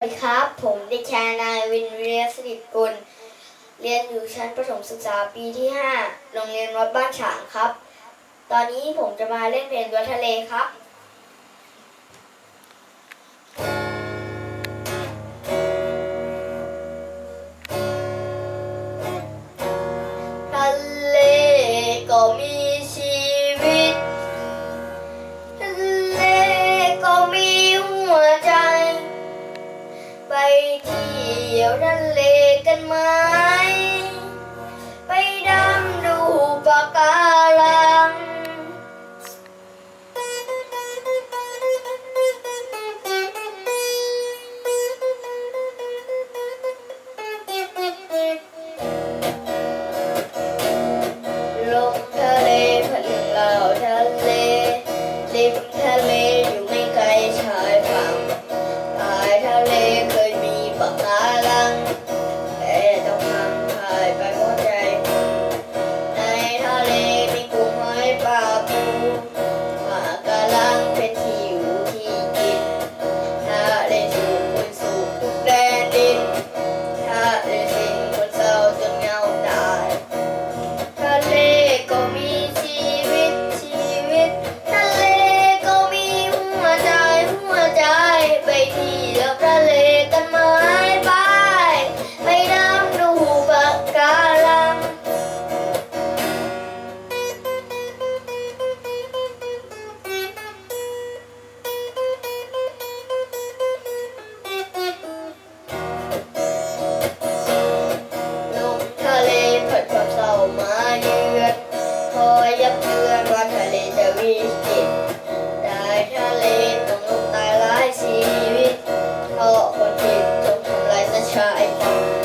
สวัสดีครับ ผมเด็กชายนายวินเรียสินิทกุล เรียนอยู่ชั้นประถมศึกษาปีที่ 5 โรงเรียนวัดบ้านฉางครับ ตอนนี้ผมจะมาเล่นเพลงตัวทะเลครับ ทะเลก็มี ยวทะเลกันไหม ไปดำดูปะกา falei.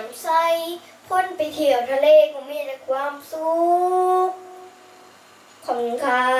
มใสพ่นไปเที่ยวทะเลคงมีแต่ความสุขขอบคุณค่ะ